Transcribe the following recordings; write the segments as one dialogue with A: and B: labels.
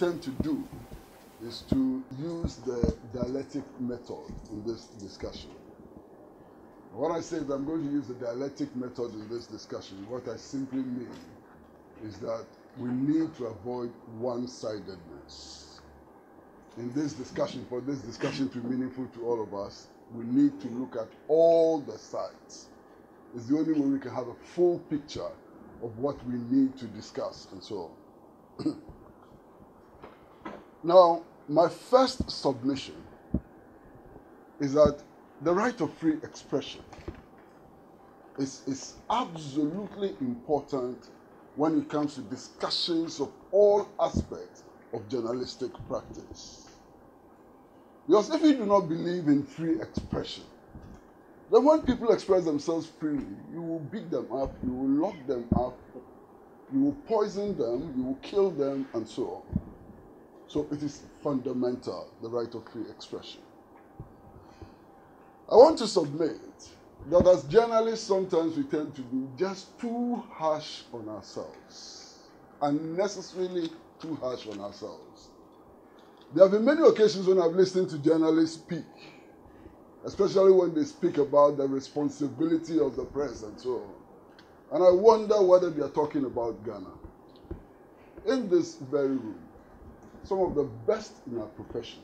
A: intend to do is to use the dialectic method in this discussion. What I say is I'm going to use the dialectic method in this discussion. What I simply mean is that we need to avoid one sidedness. In this discussion, for this discussion to be meaningful to all of us, we need to look at all the sides. It's the only way we can have a full picture of what we need to discuss and so on. now, my first submission is that the right of free expression is, is absolutely important when it comes to discussions of all aspects of journalistic practice. Because if you do not believe in free expression, then when people express themselves freely, you will beat them up, you will lock them up, you will poison them, you will kill them, and so on. So it is fundamental, the right of free expression. I want to submit that as journalists, sometimes we tend to be just too harsh on ourselves, unnecessarily too harsh on ourselves. There have been many occasions when I've listened to journalists speak, especially when they speak about the responsibility of the press and so on. And I wonder whether they are talking about Ghana. In this very room, some of the best in our profession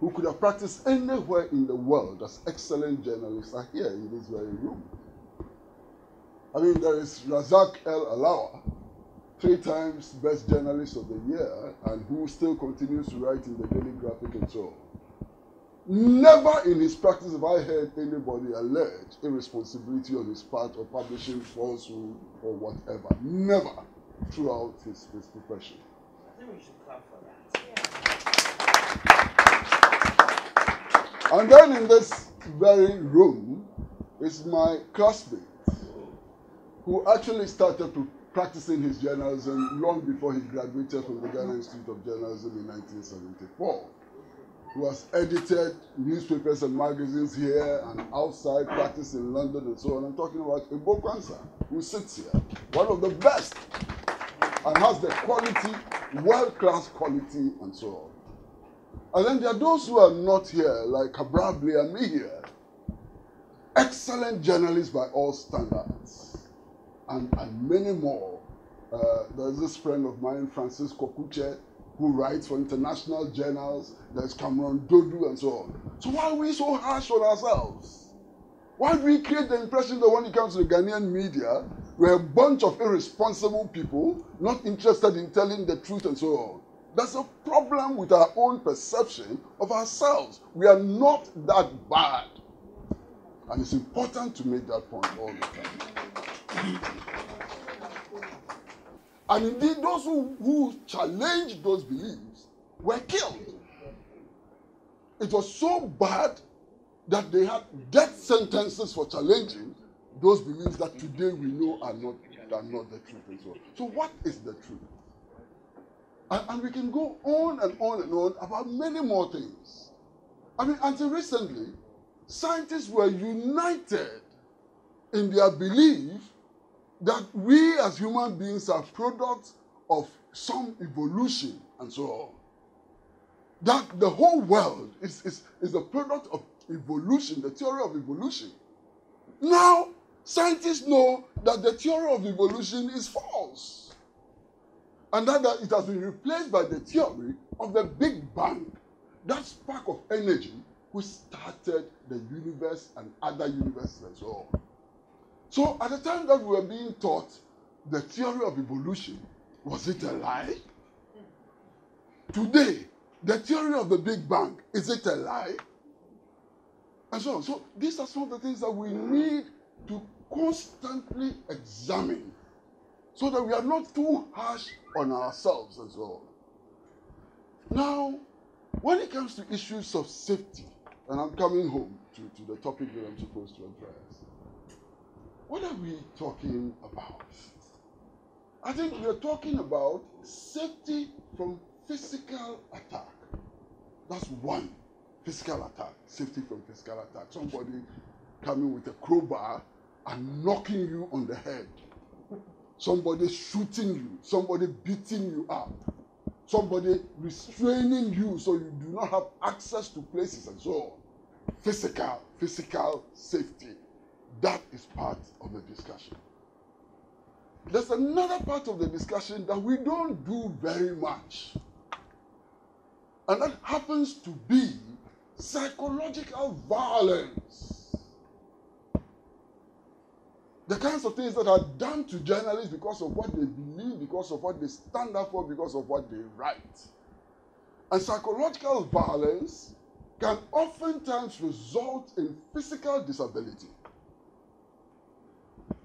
A: who could have practiced anywhere in the world as excellent journalists are here in this very room. I mean, there is Razak El Alawa, three times best journalist of the year, and who still continues to write in the Daily Graphic and so on. Never in his practice have I heard anybody allege irresponsibility on his part or publishing falsehood or whatever. Never throughout his, his profession.
B: We should clap for that.
A: And then in this very room is my classmate who actually started to practicing his journalism long before he graduated from the Ghana Institute of Journalism in 1974. Who has edited newspapers and magazines here and outside, practiced in London and so on. I'm talking about Ebo Quansah, who sits here, one of the best, and has the quality, world class quality, and so on. And then there are those who are not here, like Cabral Amihere. Excellent journalists by all standards. And, and many more. Uh, there's this friend of mine, Francis Kokutse, who writes for international journals. There's Cameron Duodu and so on. So why are we so harsh on ourselves? Why do we create the impression that when it comes to the Ghanaian media, we're a bunch of irresponsible people, not interested in telling the truth and so on? There's a problem with our own perception of ourselves. We are not that bad. And it's important to make that point all the time. And indeed, those who, who challenged those beliefs were killed. It was so bad that they had death sentences for challenging those beliefs that today we know are not, are not the truth. And so, so, what is the truth? And, and we can go on and on and on about many more things. I mean, until recently, scientists were united in their belief that we as human beings are products of some evolution and so on. That the whole world is, is, is a product of evolution, the theory of evolution. Now, scientists know that the theory of evolution is false. And that, it has been replaced by the theory of the Big Bang, that spark of energy which started the universe and other universes and so. So at the time that we were being taught the theory of evolution, was it a lie? Today, the theory of the Big Bang, is it a lie? And so. So these are some of the things that we need to constantly examine so that we are not too harsh on ourselves so on. Now, when it comes to issues of safety, and I'm coming home to, to the topic that I'm supposed to address, what are we talking about? I think we are talking about safety from physical attack. That's one physical attack, safety from physical attack. Somebody coming with a crowbar and knocking you on the head. Somebody shooting you, somebody beating you up. somebody restraining you so you do not have access to places and so on. Physical, physical safety. That is part of the discussion. There's another part of the discussion that we don't do very much. And that happens to be psychological violence. The kinds of things that are done to journalists because of what they believe, because of what they stand up for, because of what they write. And psychological violence can oftentimes result in physical disability.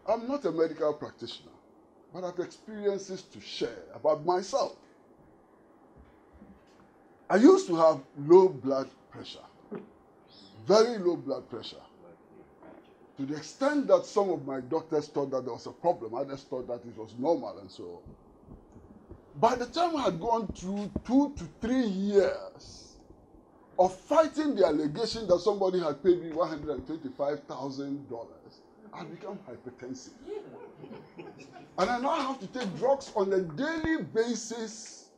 A: I'm not a medical practitioner, but I've experiences to share about myself. I used to have low blood pressure, very low blood pressure. To the extent that some of my doctors thought that there was a problem, others thought that it was normal and so on. By the time I had gone through two to three years of fighting the allegation that somebody had paid me $125,000, I become hypertensive. and I now have to take drugs on a daily basis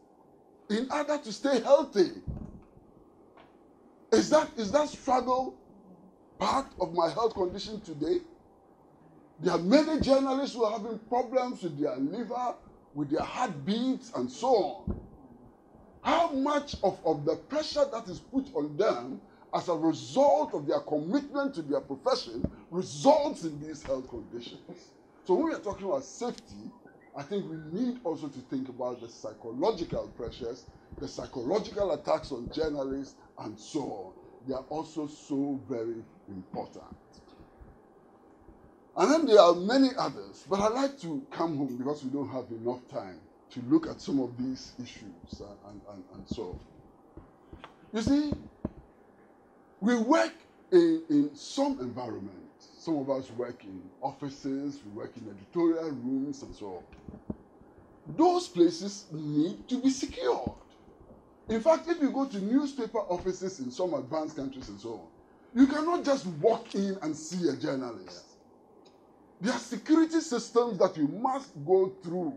A: in order to stay healthy. Is that, is that struggle part of my health condition today? There are many journalists who are having problems with their liver, with their heartbeats, and so on. How much of, of the pressure that is put on them as a result of their commitment to their profession results in these health conditions? So, when we are talking about safety, I think we need also to think about the psychological pressures, the psychological attacks on journalists, and so on. They are also so very important. And then there are many others, but I like to come home because we don't have enough time to look at some of these issues and, and, and, and so. You see, we work in, in some environments. Some of us work in offices, we work in editorial rooms, and so on. Those places need to be secured. In fact, if you go to newspaper offices in some advanced countries and so on, you cannot just walk in and see a journalist. There are security systems that you must go through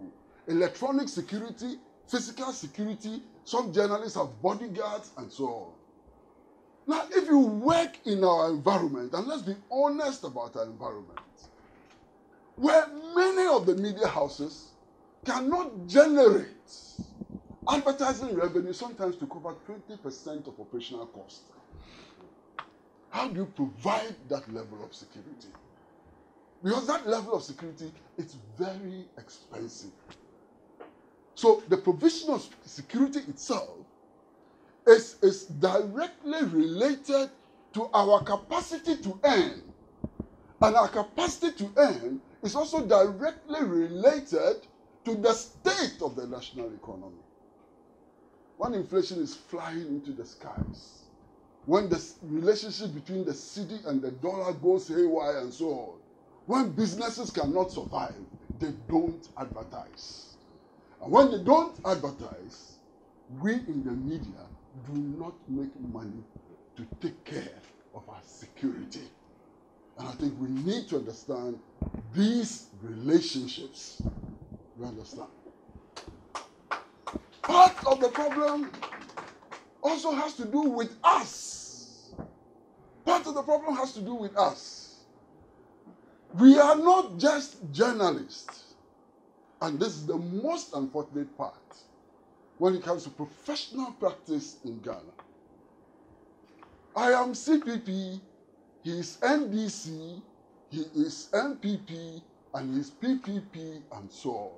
A: electronic security, physical security. Some journalists have bodyguards and so on. Now, if you work in our environment, and let's be honest about our environment, where many of the media houses cannot generate advertising revenue sometimes to cover 20% of operational costs. How do you provide that level of security? Because that level of security is very expensive. So the provision of security itself is, is directly related to our capacity to earn. And our capacity to earn is also directly related to the state of the national economy. When inflation is flying into the skies, when the relationship between the cedi and the dollar goes haywire and so on, when businesses cannot survive, they don't advertise. And when they don't advertise, we in the media do not make money to take care of our security. And I think we need to understand these relationships. You understand? Part of the problem also has to do with us. Part of the problem has to do with us. We are not just journalists. And this is the most unfortunate part when it comes to professional practice in Ghana. I am CPP, he is NDC, he is NPP, and he is PPP, and so on.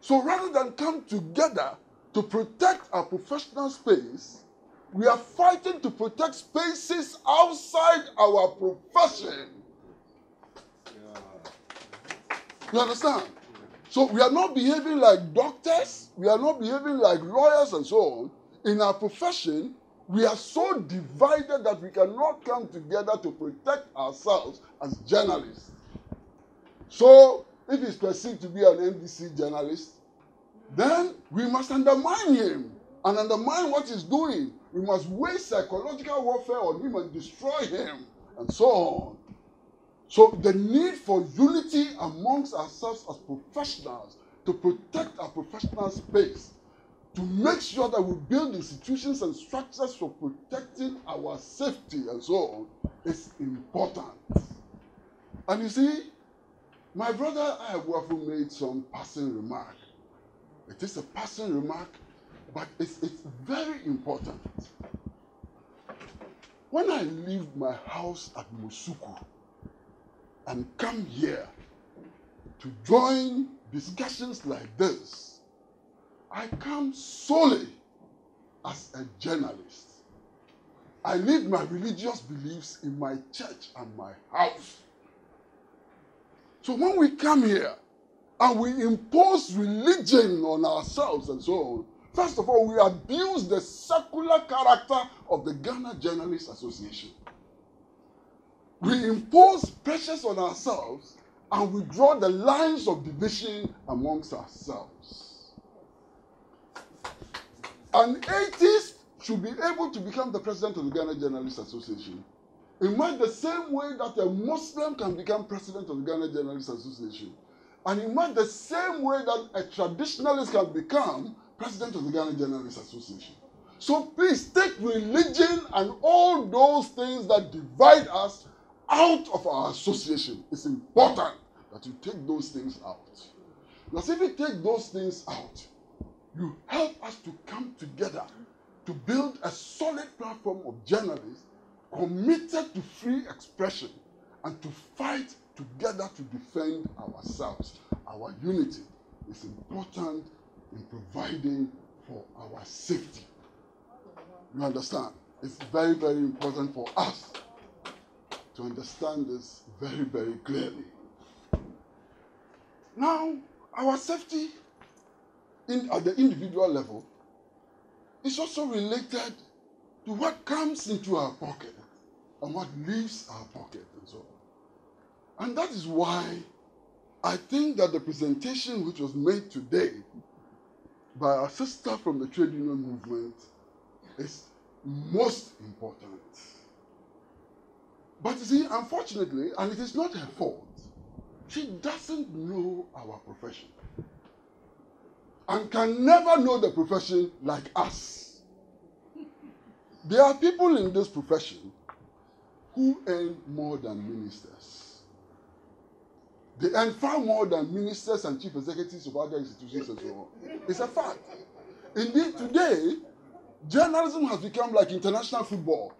A: So rather than come together to protect our professional space, we are fighting to protect spaces outside our profession. You understand? So we are not behaving like doctors, we are not behaving like lawyers and so on. In our profession, we are so divided that we cannot come together to protect ourselves as journalists. So, if he's perceived to be an NDC journalist, then we must undermine him and undermine what he's doing. We must wage psychological warfare on him and destroy him, and so on. So, the need for unity amongst ourselves as professionals to protect our professional space to make sure that we build institutions and structures for protecting our safety and so on is important. And you see, my brother have made some passing remark. It is a passing remark, but it's, it's very important. When I leave my house at Musuku and come here to join discussions like this, I come solely as a journalist. I leave my religious beliefs in my church and my house. So when we come here and we impose religion on ourselves and so on, first of all, we abuse the secular character of the Ghana Journalists Association. We impose pressures on ourselves and we draw the lines of division amongst ourselves. An atheist should be able to become the president of the Ghana Journalists Association in the same way that a Muslim can become president of the Ghana Journalists Association, and in the same way that a traditionalist can become president of the Ghana Journalists Association. So please take religion and all those things that divide us out of our association. It's important that you take those things out. Because if you take those things out, you help us to come together to build a solid platform of journalists committed to free expression and to fight together to defend ourselves. Our unity is important in providing for our safety. You understand? It's very, very important for us to understand this very, very clearly. Now, our safety in, at the individual level is also related to what comes into our pocket and what leaves our pocket and so on. And that is why I think that the presentation which was made today by our sister from the trade union movement is most important. But you see, unfortunately, and it is not her fault, she doesn't know our profession and can never know the profession like us. There are people in this profession who earn more than ministers. They earn far more than ministers and chief executives of other institutions and so on. It's a fact. Indeed, today, journalism has become like international football.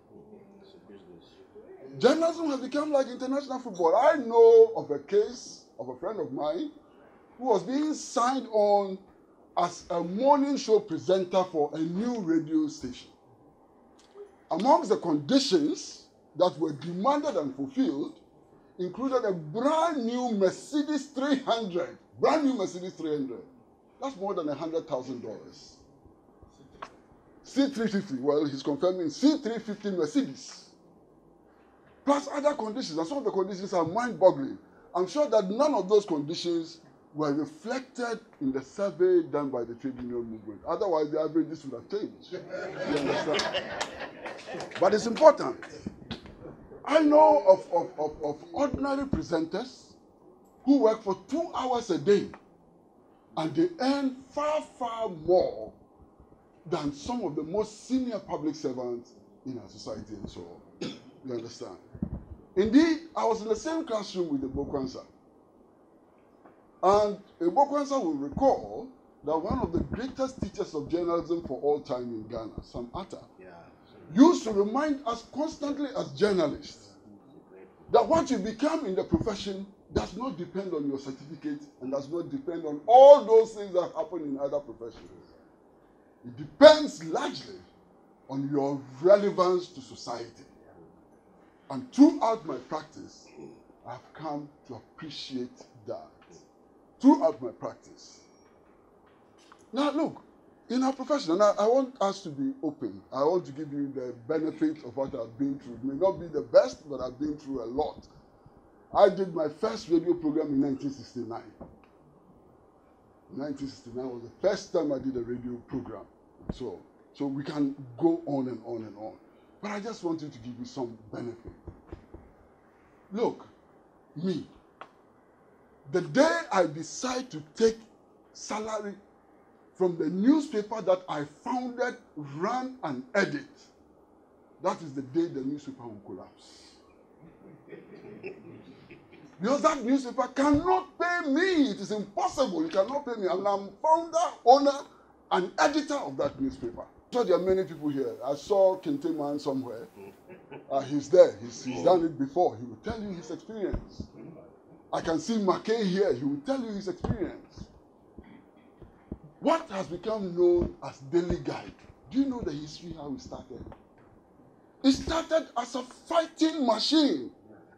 A: Journalism has become like international football. I know of a case of a friend of mine who was being signed on as a morning show presenter for a new radio station. Amongst the conditions that were demanded and fulfilled included a brand new Mercedes 300. Brand new Mercedes 300. That's more than $100,000. C350, well, he's confirming C350 Mercedes. Plus other conditions, and some of the conditions are mind boggling. I'm sure that none of those conditions were reflected in the survey done by the trade union movement. Otherwise, the averages would have changed. You understand? but it's important. I know of, of, of, of ordinary presenters who work for two hours a day and they earn far, far more than some of the most senior public servants in our society and so on. you understand? Indeed, I was in the same classroom with the Bokwansa. And Ebo Quansah will recall that one of the greatest teachers of journalism for all time in Ghana, Sam Atta,
B: Yeah.
A: used to remind us constantly as journalists that what you become in the profession does not depend on your certificate and does not depend on all those things that happen in other professions. It depends largely on your relevance to society. And throughout my practice, I've come to appreciate that. Throughout my practice. Now, look, in our profession, and I, I want us to be open. I want to give you the benefit of what I've been through. It may not be the best, but I've been through a lot. I did my first radio program in 1969. 1969 was the first time I did a radio program. So, so we can go on and on and on. But I just wanted to give you some benefit. Look, me, the day I decide to take salary from the newspaper that I founded, ran, and edit, that is the day the newspaper will collapse. Because that newspaper cannot pay me. It is impossible. You cannot pay me. And I'm founder, owner, and editor of that newspaper. So there are many people here. I saw Kente Man somewhere. Uh, he's there. He's, he's done it before. He will tell you his experience. I can see McKay here. He will tell you his experience. What has become known as Daily Guide? Do you know the history how it started? It started as a fighting machine.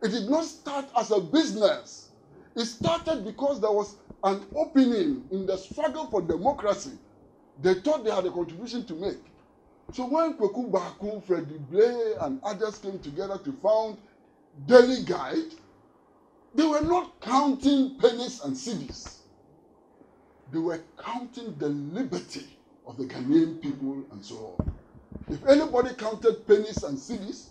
A: It did not start as a business. It started because there was an opening in the struggle for democracy. They thought they had a contribution to make. So when Kweku Bakum, Freddie Blay, and others came together to found Daily Guide, they were not counting pennies and cedis. They were counting the liberty of the Ghanaian people and so on. If anybody counted pennies and cedis,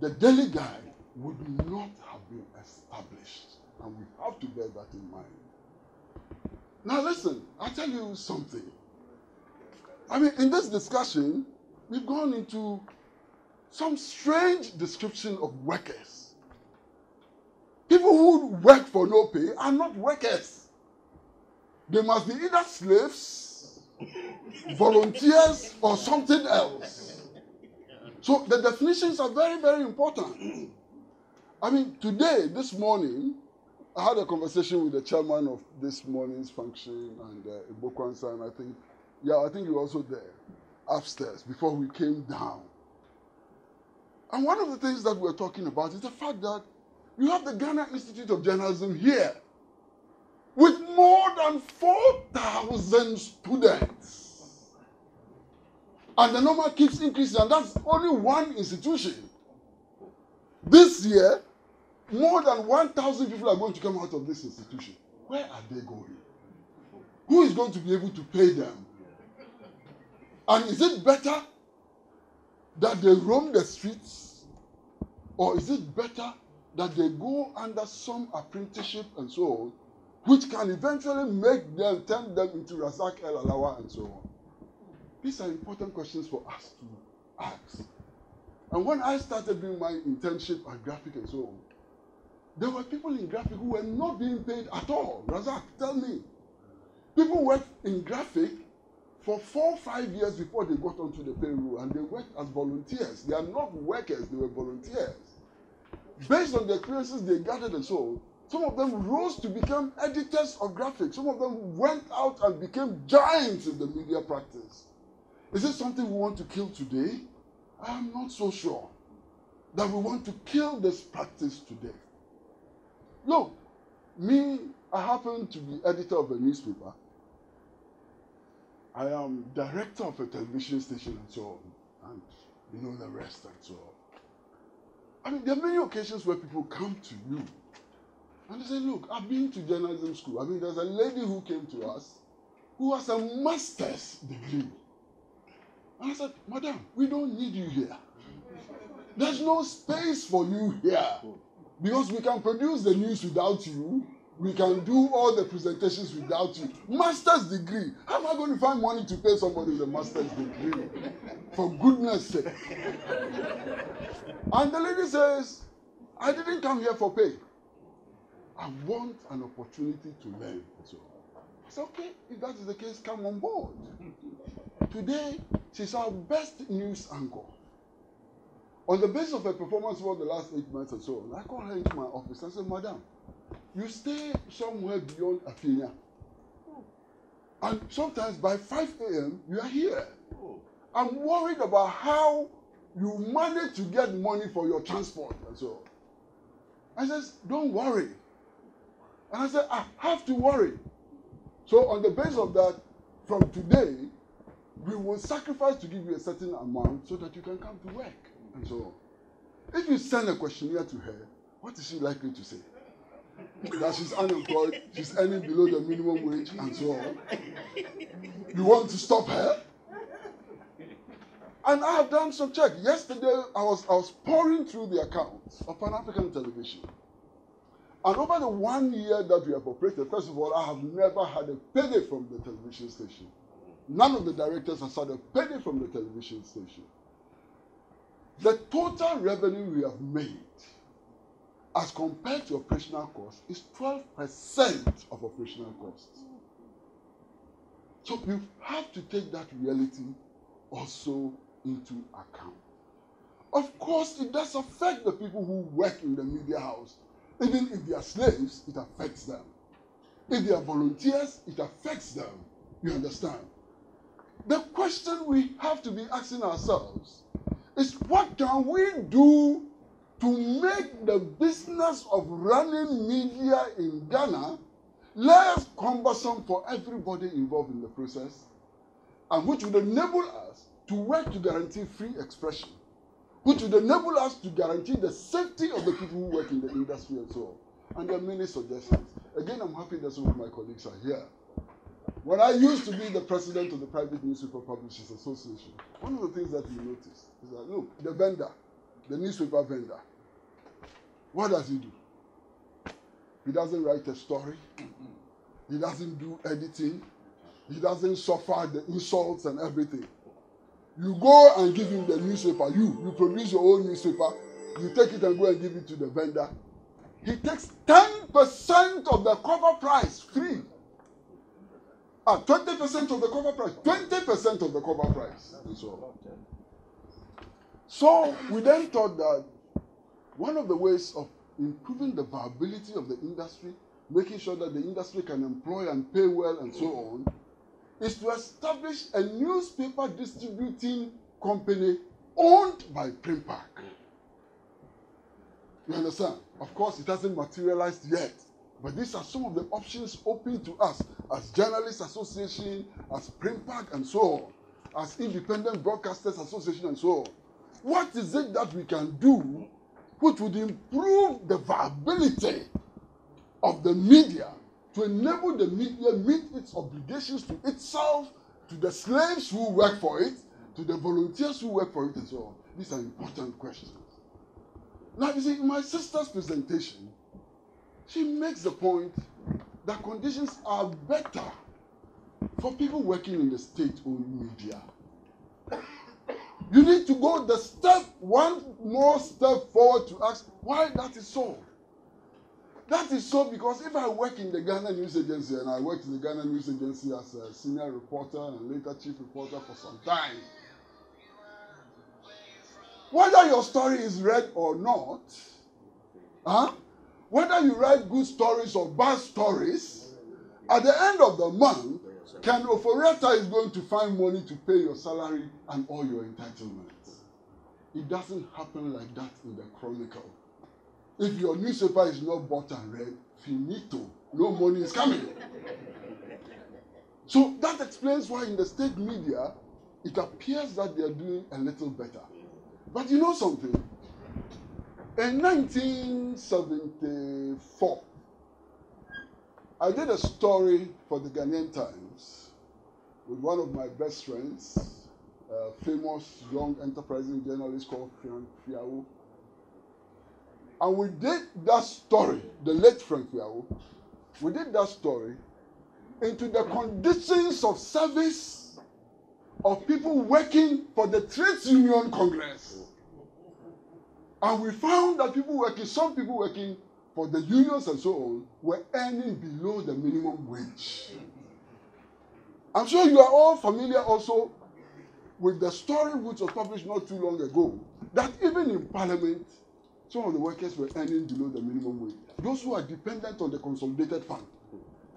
A: the Daily Guide would not have been established. And we have to bear that in mind. Now, listen, I'll tell you something. I mean, in this discussion, we've gone into some strange description of workers. People who work for no pay are not workers. They must be either slaves, volunteers, or something else. So the definitions are very, very important. I mean, today, this morning, I had a conversation with the chairman of this morning's function and uh, Ebo Quansah, I think, yeah, I think you were also there upstairs before we came down. And one of the things that we're talking about is the fact that you have the Ghana Institute of Journalism here with more than 4,000 students. And the number keeps increasing, and that's only one institution. This year, more than 1,000 people are going to come out of this institution. Where are they going? Who is going to be able to pay them? And is it better that they roam the streets? Or is it better that they go under some apprenticeship and so on, which can eventually make them, turn them into Razak El Alawa and so on? These are important questions for us to ask. And when I started doing my internship at Graphic and so on, there were people in Graphic who were not being paid at all. Razak, tell me. People worked in Graphic for four, five years before they got onto the payroll, and they worked as volunteers. They are not workers, they were volunteers. Based on the experiences they gathered and so some of them rose to become editors of graphics. Some of them went out and became giants in the media practice. Is it something we want to kill today? I am not so sure that we want to kill this practice today. Look, me, I happen to be editor of a newspaper. I am director of a television station and so on, and you know the rest and so on. I mean, there are many occasions where people come to you and they say, Look, I've been to journalism school. I mean, there's a lady who came to us who has a master's degree. And I said, Madam, we don't need you here. There's no space for you here. Because we can produce the news without you. We can do all the presentations without you. Master's degree. How am I going to find money to pay somebody with a master's degree? For goodness sake. And the lady says, I didn't come here for pay. I want an opportunity to learn. So I said, okay, if that is the case, come on board. Today, she's our best news anchor. On the basis of her performance over the last eight months or so, I called her into my office and said, Madam, you stay somewhere beyond Athenia. And sometimes by 5 a.m., you are here. I'm worried about how you manage to get money for your transport and so on. I says, Don't worry. And I said, I have to worry. So, on the basis of that, from today, we will sacrifice to give you a certain amount so that you can come to work and so on. If you send a questionnaire to her, what is she likely to say? That she's unemployed, she's earning below the minimum wage, and so on. You want to stop her? And I have done some check. Yesterday, I was, I was pouring through the accounts of Pan African television. And over the one year that we have operated, first of all, I have never had a penny from the television station. None of the directors has had a penny from the television station. The total revenue we have made as compared to operational costs is 12% of operational costs. So you have to take that reality also into account. Of course, it does affect the people who work in the media house. Even if they are slaves, it affects them. If they are volunteers, it affects them. You understand? The question we have to be asking ourselves is what can we do to make the business of running media in Ghana less cumbersome for everybody involved in the process and which would enable us to work to guarantee free expression, which would enable us to guarantee the safety of the people who work in the industry so on. And there are many suggestions. Again, I'm happy that some of my colleagues are here. When I used to be the president of the Private Newspaper Publishers Association, one of the things that we noticed is that, look, the vendor, the newspaper vendor, what does he do? He doesn't write a story. He doesn't do editing. He doesn't suffer the insults and everything. You go and give him the newspaper. You, you produce your own newspaper. You take it and go and give it to the vendor. He takes 10% of the cover price free. Ah, 20% of the cover price. 20% of the cover price. And so, so we then thought that one of the ways of improving the viability of the industry, making sure that the industry can employ and pay well and so on, is to establish a newspaper distributing company owned by PRINPAG. You understand? Of course, it hasn't materialized yet. But these are some of the options open to us as Journalists Association, as PRINPAG, and so on, as Independent Broadcasters Association, and so on. What is it that we can do which would improve the viability of the media to enable the media meet its obligations to itself, to the slaves who work for it, to the volunteers who work for it, and so on. These are important questions. Now, you see, in my sister's presentation, she makes the point that conditions are better for people working in the state-owned media. You need to go the step, one more step forward to ask why that is so. That is so because if I work in the Ghana News Agency and I worked in the Ghana News Agency as a senior reporter and later chief reporter for some time, whether your story is read or not, huh? whether you write good stories or bad stories, at the end of the month, Ken Ofori-Atta is going to find money to pay your salary and all your entitlements. It doesn't happen like that in the Chronicle. If your newspaper is not bought and read, finito, no money is coming. So that explains why in the state media, it appears that they are doing a little better. But you know something? In 1974, I did a story for the Ghanaian Times with one of my best friends, a famous young enterprising journalist called Frank Fiao. And we did that story, the late Frank Fiao, we did that story into the conditions of service of people working for the Trades Union Congress. And we found that people working, some people working for the unions and so on, were earning below the minimum wage. I'm sure you are all familiar also with the story which was published not too long ago that even in parliament, some of the workers were earning below the minimum wage. Those who are dependent on the consolidated fund,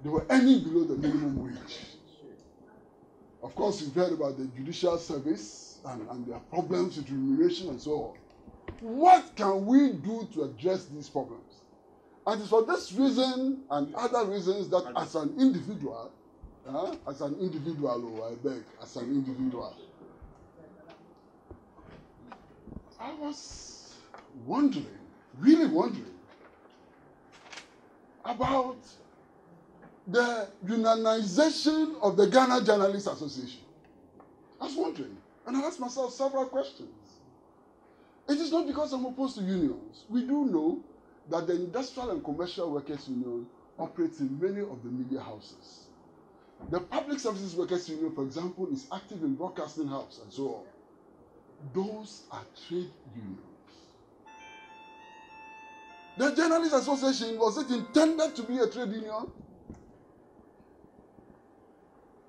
A: they were earning below the minimum wage. Of course, you've heard about the judicial service and, and their problems with remuneration and so on. What can we do to address these problems? And it's for this reason and other reasons that as an individual, uh, as an individual, oh, I beg, as an individual, I was wondering, really wondering, about the unionization of the Ghana Journalists Association. I was wondering, and I asked myself several questions. It is not because I'm opposed to unions. We do know that the Industrial and Commercial Workers Union operates in many of the media houses. The Public Services Workers Union, for example, is active in Broadcasting House and so on. Those are trade unions. The Journalists Association, was it intended to be a trade union?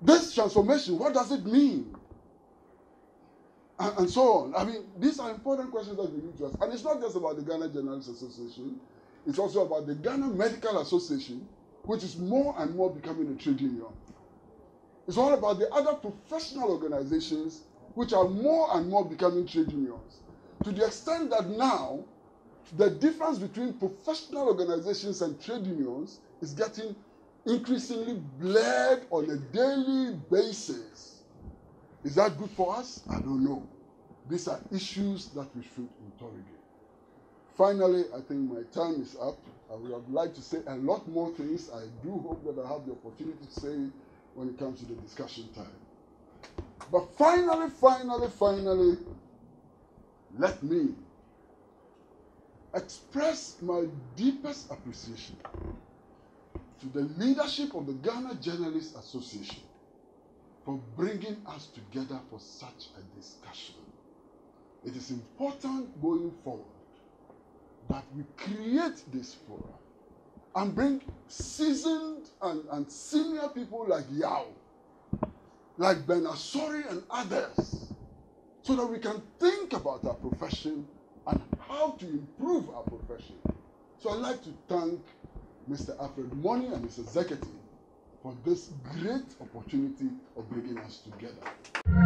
A: This transformation, what does it mean? And, and, so on. I mean, these are important questions that we need to ask. And it's not just about the Ghana Journalists Association, it's also about the Ghana Medical Association, which is more and more becoming a trade union. It's all about the other professional organizations, which are more and more becoming trade unions. To the extent that now, the difference between professional organizations and trade unions is getting increasingly blurred on a daily basis. Is that good for us? I don't know. These are issues that we should interrogate. Finally, I think my time is up. I would have liked to say a lot more things. I do hope that I have the opportunity to say when it comes to the discussion time. But finally, finally, finally, let me express my deepest appreciation to the leadership of the Ghana Journalists Association for bringing us together for such a discussion. It is important going forward that we create this forum and bring seasoned and, and senior people like Yao, like Ben Asori and others, so that we can think about our profession and how to improve our profession. So I'd like to thank Mr. Alfred Money and his executive for this great opportunity of bringing us together.